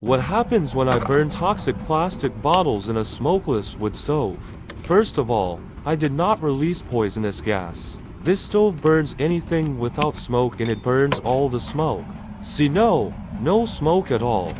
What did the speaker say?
What happens when I burn toxic plastic bottles in a smokeless wood stove? First of all, I did not release poisonous gas. This stove burns anything without smoke and it burns all the smoke. See no, no smoke at all.